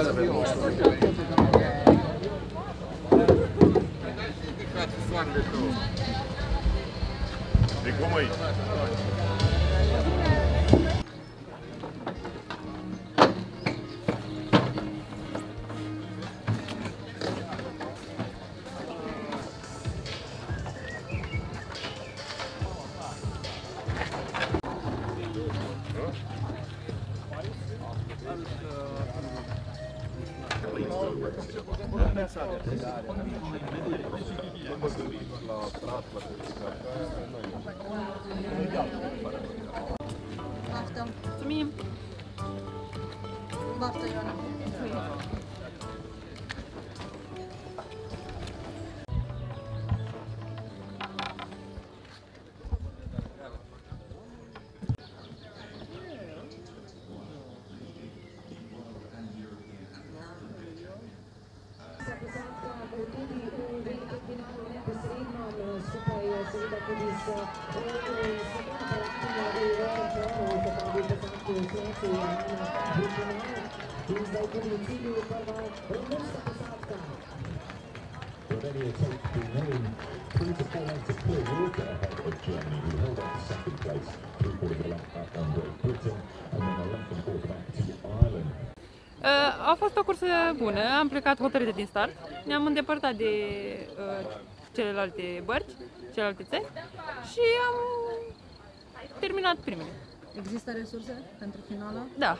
De cum aici? Baftă. Romania take the name three to four lengths of clear water ahead of Germany, who held on to second place, three quarters of a length back on Great Britain, and then a length and a quarter back to Ireland. Uh, a fost o cursă bună, am plecat hotărâte din start, ne-am îndepărtat de uh, celelalte bărci, celelalte țări și am terminat primele. Există resurse pentru finală? Da,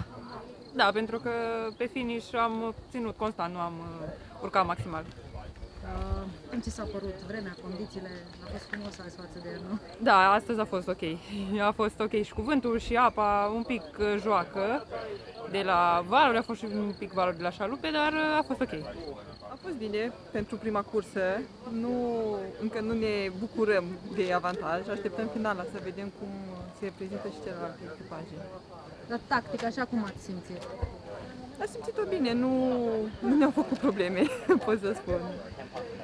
da, pentru că pe finish am ținut constant, nu am uh, urcat maximal. Uh, cum ți s-a părut vremea, condițiile? A fost frumos azi față de ieri, nu? Da, astăzi a fost ok. A fost ok și cuvântul și apa un pic uh, joacă de la valuri, a fost și un pic valuri de la șalupe, dar uh, a fost ok. A fost bine pentru prima cursă. Nu, încă nu ne bucurăm de avantaj. Așteptăm finala să vedem cum se prezintă și celelalte echipaje. Dar tactic, așa cum ați simțit? Am simțit-o bine, nu, nu ne-au făcut probleme, pot să spun.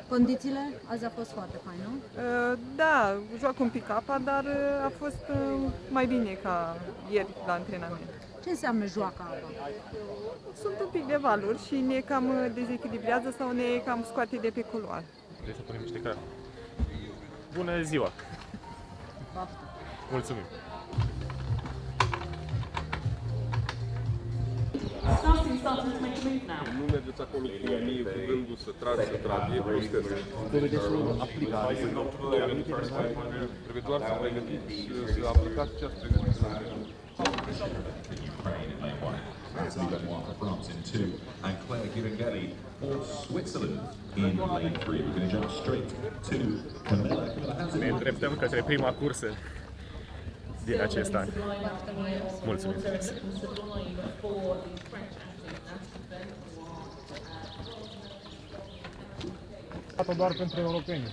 Condițiile? Azi a fost foarte fain, nu? Uh, Da, joacă un pic apa, dar uh, a fost uh, mai bine ca ieri la antrenament. Ce înseamnă joaca apa? Sunt un pic de valuri și ne cam uh, dezechilibrează sau ne cam scoate de pe culoar. Vrei să punem niște care? Bună ziua! Baftă. Mulțumim! Nu mergeți acolo cu mie, cu gândul să tragi, să tragi, e prostesc. Trebuie doar să pregătiți și să aplicați ce ați pregătit. That's Benoit for France in two, and Claire Givengelli for Switzerland in lane three. We're going to jump straight to Camilla. Camilla, how's it Ne îndreptăm către prima cursă din acest an. Mulțumim! doar pentru europeni.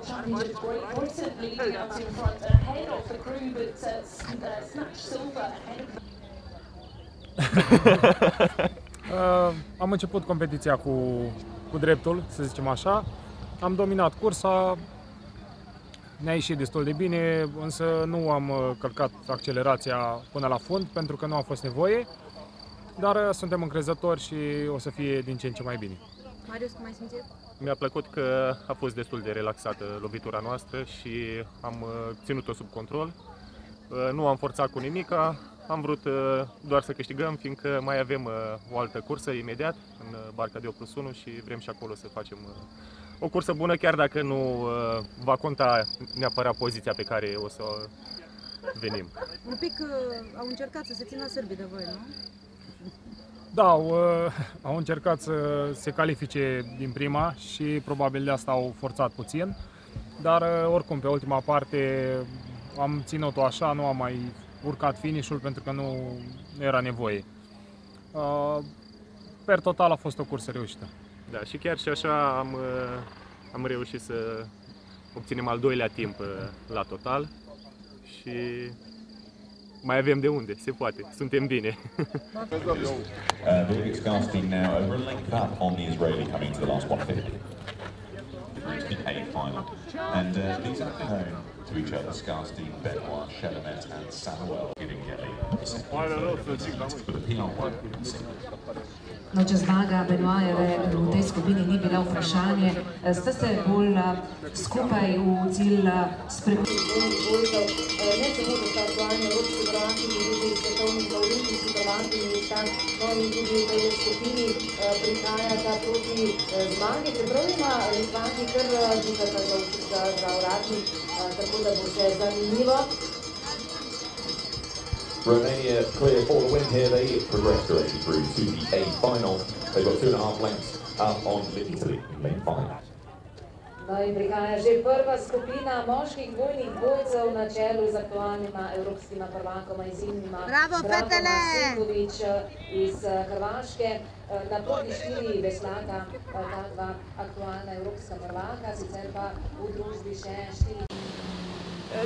World Championships, Great Britain leading out in front ahead of the crew, but uh, s- uh, snatched silver ahead of Uh, am început competiția cu, cu dreptul, să zicem așa. Am dominat cursa, ne-a ieșit destul de bine, însă nu am uh, călcat accelerația până la fund pentru că nu a fost nevoie. Dar uh, suntem încrezători și o să fie din ce în ce mai bine. Marius, cum ai simțit? Mi-a plăcut că a fost destul de relaxată lovitura noastră și am uh, ținut-o sub control. Uh, Nu am forțat cu nimica, am vrut uh, doar să câștigăm, fiindcă mai avem uh, o altă cursă imediat în uh, barca de 8 plus 1 și vrem și acolo să facem uh, o cursă bună, chiar dacă nu uh, va conta neapărat poziția pe care o să venim. Un pic uh, au încercat să se țină sârbii de voi, nu? Da, au, uh, au încercat să se califice din prima și probabil de asta au forțat puțin, dar uh, oricum pe ultima parte am ținut-o așa, nu am mai urcat finish-ul pentru că nu, nu era nevoie. Uh, Per total a fost o cursă reușită. Da, și chiar și așa am, uh, am reușit să obținem al doilea timp uh, la total și mai avem de unde, se poate, suntem bine. Uh, Birgit Skarstein now over a length up on the Israeli coming to the last 150. Through to the A final. And uh, these are known to each other, Skarstein, Benoit, Chalamet and Samuel giving Kelly the second for the PR1 No, če zmaga Benoajeve v tej skupini ni bila vprašanje, ste se bolj eh, skupaj v cilj eh, spremenili? dvojcev, ne samo da sta aktualni evropski prvaki, tudi svetovni in olimpijski tudi v tej skupini eh, prihajata proti eh, zmagi, čeprav ima kar dihata za, eh, tako da bo še zanimivo. Romania clear for the win here. They progress directly through to the A final. They've got two and a half lengths up on Italy in main five. No in prihaja že prva skupina moških dvojnih dvojcev na čelu z aktualnima evropskima prvakoma izjemnima Bravo, Petele! Sinkovič iz eh, Hrvaške. Eh, Na prvi štiri veslaka eh, ta dva aktualna evropska prvaka, sicer pa v družbi še štiri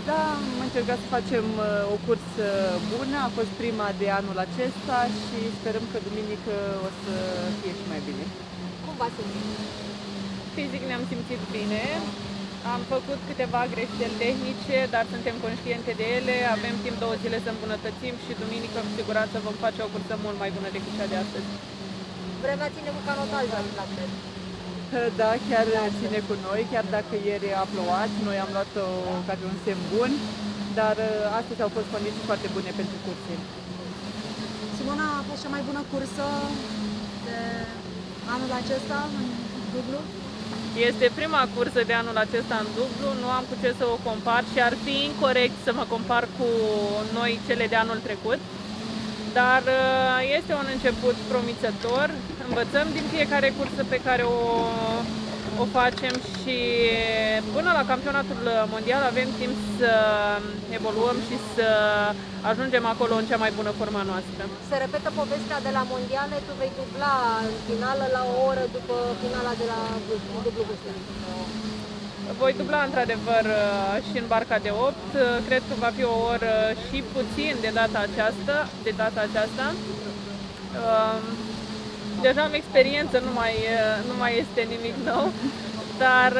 Da, am încercat să facem uh, o cursă bună, a fost prima de anul acesta și sperăm că duminică o să fie și mai bine. Cum v-ați simțit? Fizic ne-am simțit bine. Am făcut câteva greșeli tehnice, dar suntem conștiente de ele. Avem timp două zile să îmbunătățim și duminică cu siguranță vom face o cursă mult mai bună decât cea de astăzi. Vremea ține cu canotajul la fel. Da, chiar ține cu noi, chiar dacă ieri a plouat, noi am luat-o ca pe un semn bun, dar uh, astăzi au fost condiții foarte bune pentru curse. Simona a fost cea mai bună cursă de anul acesta în dublu. Este prima cursă de anul acesta în dublu, nu am cu ce să o compar și ar fi incorrect să mă compar cu noi cele de anul trecut. Dar uh, este un început promițător, învățăm din fiecare cursă pe care o, o facem și până la campionatul mondial avem timp să evoluăm și să ajungem acolo în cea mai bună forma noastră. Se repetă povestea de la mondiale, tu vei dubla în finală la o oră după finala de la dublu vârstă. Voi dubla într-adevăr uh, și în barca de 8. Uh, Cred că va fi o oră și puțin de data aceasta. De data aceasta. Um, Deja am experiență, nu mai, uh, nu mai este nimic nou, dar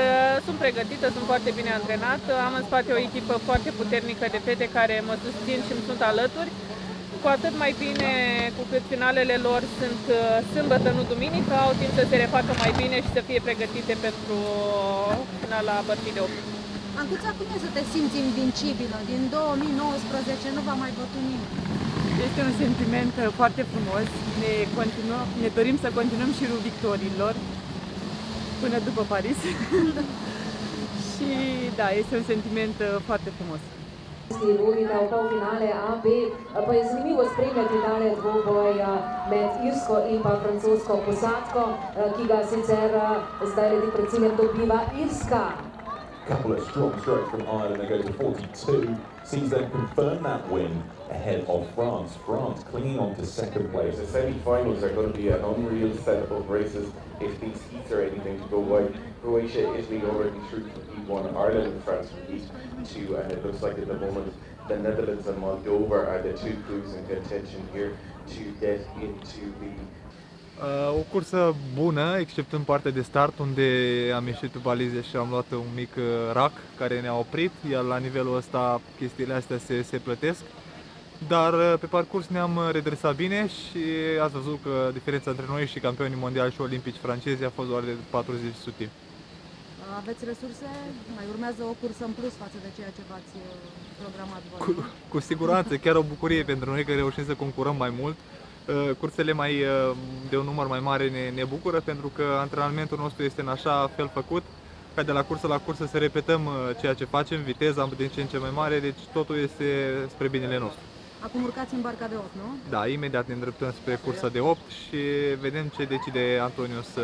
sunt pregătită, sunt foarte bine antrenată. Am în spate o echipă foarte puternică de fete care mă susțin și îmi sunt alături. Cu atât mai bine cu cât finalele lor sunt sâmbătă, nu duminică, au timp să se refacă mai bine și să fie pregătite pentru finala bărții de 8. Ancuța, cum e să te simți invincibilă? Din 2019 nu va mai bătut nimeni. Este un sentiment uh, foarte frumos. Ne, continuăm, ne dorim să continuăm și victoriilor până după Paris. și da, este un sentiment uh, foarte frumos. Vodita v polfinale A, B, pa je zanimivo spremljati tale dvoboj eh, med irsko in pa francosko posadko, eh, ki ga sicer eh, zdaj ledi pred ciljem dobiva Irska. Couple of strong strokes from Ireland. They go to 42. Sees them confirm that win ahead of France. France clinging on to second place. The semi-finals are going to be an unreal setup of races if these heats are anything to go by. Croatia, Italy already through to Heat 1, Ireland and France from Heat 2, and it looks like at the moment the Netherlands and Moldova are the two crews in contention here to get into the o cursă bună, exceptând partea de start, unde am ieșit pe balize și am luat un mic uh, rac care ne-a oprit, iar la nivelul ăsta chestiile astea se, se plătesc. Dar uh, pe parcurs ne-am redresat bine și ați văzut că diferența între noi și campionii mondiali și olimpici francezi a fost doar de 40 sutimi. Aveți resurse? Mai urmează o cursă în plus față de ceea ce v-ați uh, programat voi, Cu, nu? cu siguranță, chiar o bucurie pentru noi că reușim să concurăm mai mult. Uh, Cursele mai, uh, de un număr mai mare ne, ne bucură pentru că antrenamentul nostru este în așa fel făcut ca de la cursă la cursă să repetăm uh, ceea ce facem, viteza din ce în ce mai mare, deci totul este spre binele nostru. Acum urcați în barca de 8, nu? Da, imediat ne îndreptăm spre cursa de 8 și vedem ce decide Antonio să,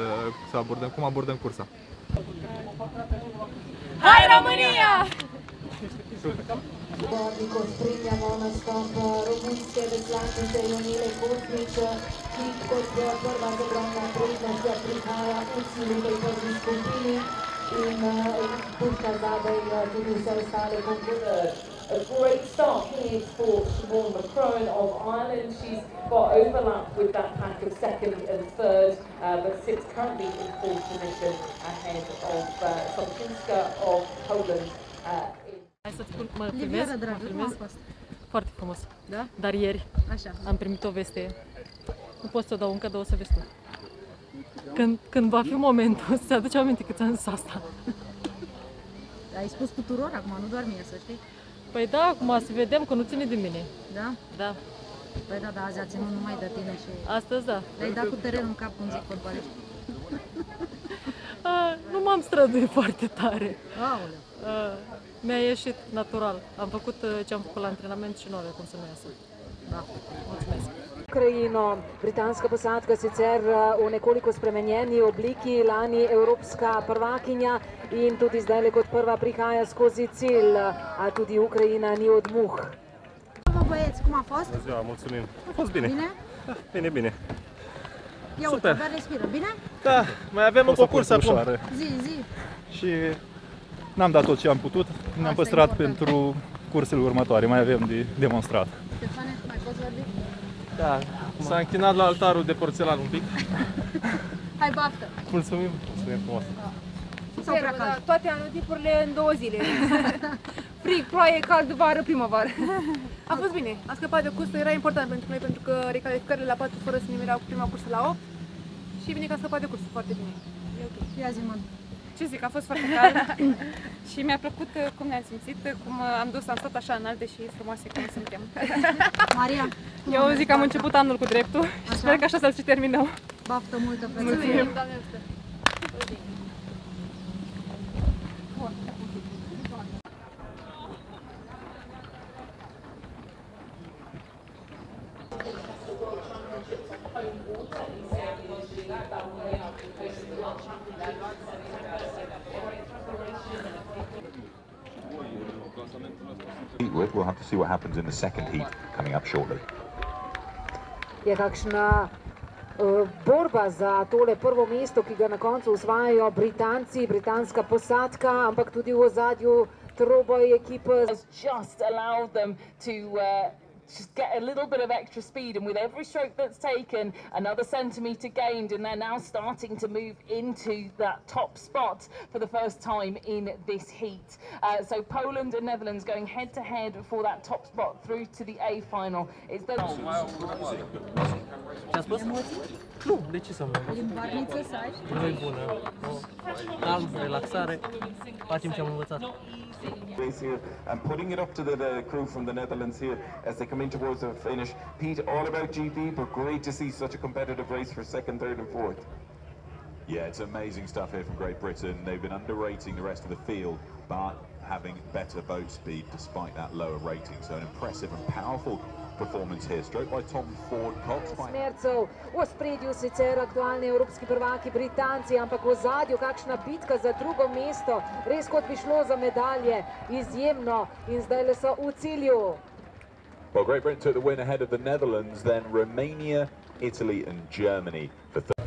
să abordăm, cum abordăm cursa. Hai România! Vi spremljamo nastop romunske ki kot prva v cilju tej prvi skupini in tudi vse ostale. A great start here for Siobhan McCrone of Ireland. She's got overlap with that pack of second and third, uh, but sits currently in fourth position ahead of uh, of Poland. Uh, Hai să spun, mă filmez? Livioara, dragă, Mă cum filmez? a fost? Foarte frumos. Da? Dar ieri Așa. am primit o veste. Nu pot să o dau încă două să vezi tu. Când, când va fi momentul, să aduce aminte că ți-am zis asta. Ai spus tuturor acum, nu doar mie, să știi. Păi da, acum să vedem că nu ține de mine. Da? Da. Păi da, da, azi a ținut numai de tine și... Astăzi da. Le-ai dat cu terenul în cap, cum zic fotbaliști. A, nu m-am străduit foarte tare. Aoleu. A, mi-a ieșit natural. Am făcut uh, ce am făcut la antrenament și nu avea cum să nu iasă. Da. Mulțumesc. Ukrajino, britanska posadka sicer uh, v nekoliko spremenjeni obliki, lani evropska prvakinja in tudi zdaj kot prva prihaja skozi cilj, a tudi Ukrajina ni od muh. Mă, băieți, cum a fost? Bună ziua, mulțumim. A fost bine. Bine? Bine, bine. Ia uite, Super. abia respiră. Bine? Da, mai avem O încă să o cursă curse acum. ușoare. Zi, zi. Și n-am dat tot ce am putut, ne-am Asta e păstrat important. pentru cursele următoare, mai avem de demonstrat. Ștefane, mai poți vorbi? Da, s-a închinat la altarul de porțelan un pic. Hai, baftă! Mulțumim, mulțumim frumos. Sau prea da, cald? toate anotipurile în două zile. Frig, ploaie, cald, vară, primăvară. A fost bine. A scăpat de cursă, era important pentru noi pentru că recalificările la 4 fără să ne erau cu prima cursă la 8 și bine că a scăpat de cursă foarte bine. E ok. Ia zi, mă. Ce zic, a fost foarte cald și mi-a plăcut uh, cum ne-am simțit, uh, cum uh, am dus, am stat așa înalte și frumoase cum suntem. Maria, cum a Eu mers zic că am barca? început anul cu dreptul și sper că așa să-l și terminăm. Baftă multă, frate. Mulțumim. Doamne ajută. With. We'll have to see what happens in the second heat coming up shortly. Je kakšna uh, borba za tole prvo mesto, ki ga na koncu osvajajo Britanci, britanska posadka, ampak tudi v ozadju troboj ekipe. just allowed them to uh, just get a little bit of extra speed and with every stroke that's taken another centimetre gained and they're now starting to move into that top spot for the first time in this heat uh, so Poland and Netherlands going head to head for that top spot through to the A final it's the Ce a? Nu, de ce să mă... Limbarniță să ai? Nu e bună. Calm, relaxare, facem ce am învățat. Race here and putting it up to the, the crew from the Netherlands here as they come in towards the finish. Pete, all about GP, but great to see such a competitive race for second, third, and fourth. Yeah, it's amazing stuff here from Great Britain. They've been underrating the rest of the field, but having better boat speed despite that lower rating. So an impressive and powerful performance here. Stroked by Tom Ford Cox. Smercev, v spredju sicer aktualni evropski prvaki Britanci, ampak v zadju kakšna bitka za drugo mesto, res kot bi šlo za medalje, izjemno in zdaj le so v cilju. Well, Great Britain took the win ahead of the Netherlands, then Romania, Italy, and Germany for third.